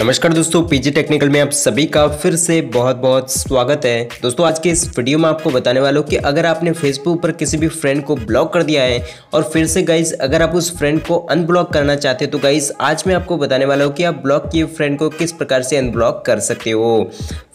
नमस्कार दोस्तों, PG technical में आप सभी का फिर से बहुत बहुत स्वागत है। दोस्तों, आज के इस वीडियो में आपको बताने वाला हूँ कि अगर आपने फेसबुक पर किसी भी फ्रेंड को ब्लॉक कर दिया है और फिर से गाइज़ अगर आप उस फ्रेंड को अनब्लॉक करना चाहते हो तो गाइज़ आज मैं आपको बताने वाला हूँ कि आप ब्लॉक किए फ्रेंड को किस प्रकार से अनब्लॉक कर सकते हो।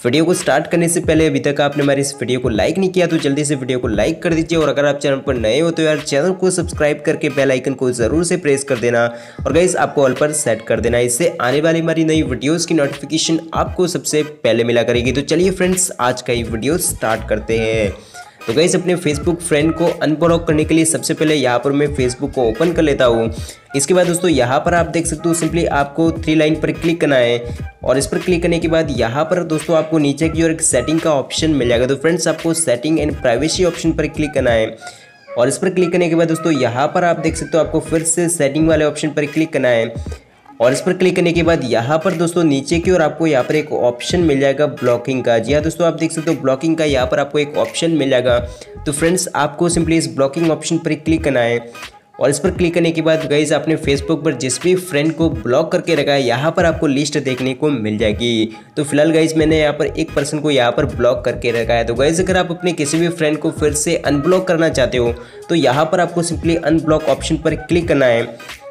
वीडियो को स्टार्ट करने से पहले अभी तक आपने हमारी इस वीडियो को लाइक नहीं किया तो जल्दी से वीडियो को लाइक कर दीजिए और अगर आप चैनल पर नए हो तो यार चैनल को सब्सक्राइब करके बेल आइकन को ज़रूर से प्रेस कर देना और गाइज़ आपको ऑल पर सेट कर देना। इससे आने वाली हमारी नई वीडियोज़ की नोटिफिकेशन नोटिफिकेशन आपको सबसे पहले मिला करेगी। तो चलिए फ्रेंड्स आज का ये वीडियो स्टार्ट करते हैं। तो गई अपने फेसबुक फ्रेंड को अनब्लॉक करने के लिए सबसे पहले यहाँ पर मैं फेसबुक को ओपन कर लेता हूँ। इसके बाद दोस्तों, यहाँ पर आप देख सकते हो सिंपली आपको थ्री लाइन पर क्लिक करना है। और इस पर क्लिक करने के बाद यहाँ पर दोस्तों आपको नीचे की ओर एक सेटिंग का ऑप्शन मिल जाएगा। तो फ्रेंड्स आपको सेटिंग एंड प्राइवेसी ऑप्शन पर क्लिक करना है। और इस पर क्लिक करने के बाद दोस्तों, यहाँ पर आप देख सकते हो आपको फिर से सेटिंग वाले ऑप्शन पर क्लिक करना है। और इस पर क्लिक करने के बाद यहाँ पर दोस्तों नीचे की ओर आपको यहाँ पर एक ऑप्शन मिल जाएगा ब्लॉकिंग का। जी हाँ दोस्तों, आप देख सकते हो ब्लॉकिंग का यहाँ पर आपको एक ऑप्शन मिल जाएगा। तो फ्रेंड्स, आपको सिंपली इस ब्लॉकिंग ऑप्शन पर क्लिक करना है और इस पर क्लिक करने के बाद गईज आपने फेसबुक पर जिस भी फ्रेंड को ब्लॉक करके रखा है, यहाँ पर आपको लिस्ट देखने को मिल जाएगी। तो फ़िलहाल गाइज़ मैंने यहाँ पर एक पर्सन को यहाँ पर ब्लॉक करके रखा है। तो गाइज़ अगर आप अपने किसी भी फ्रेंड को फिर से अनब्लॉक करना चाहते हो तो यहाँ पर आपको सिंपली अनब्लॉक ऑप्शन पर क्लिक करना है।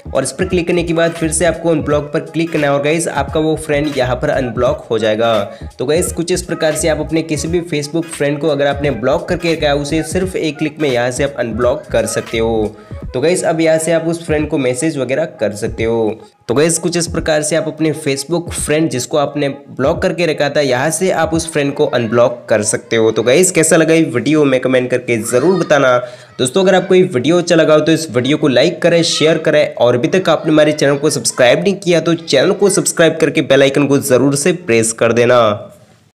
और इस पर क्लिक करने के बाद फिर से आपको अनब्लॉक पर क्लिक करना है और गाइज़ आपका वो फ्रेंड यहाँ पर अनब्लॉक हो जाएगा। तो गाइज़ कुछ इस प्रकार से आप अपने किसी भी फेसबुक फ्रेंड को अगर आपने ब्लॉक करके रखा है, उसे सिर्फ़ एक क्लिक में यहाँ से आप अनब्लॉक कर सकते हो। तो गैस अब यहाँ से आप उस फ्रेंड को मैसेज वगैरह कर सकते हो। तो गैस कुछ इस प्रकार से आप अपने फेसबुक फ्रेंड जिसको आपने ब्लॉक करके रखा था, यहाँ से आप उस फ्रेंड को अनब्लॉक कर सकते हो। तो गैस कैसा लगा ये वीडियो में कमेंट करके ज़रूर बताना। दोस्तों, अगर आपको ये वीडियो अच्छा लगा हो तो इस वीडियो को लाइक करें शेयर करें, और अभी तक आपने हमारे चैनल को सब्सक्राइब नहीं किया तो चैनल को सब्सक्राइब करके बेलाइकन को ज़रूर से प्रेस कर देना।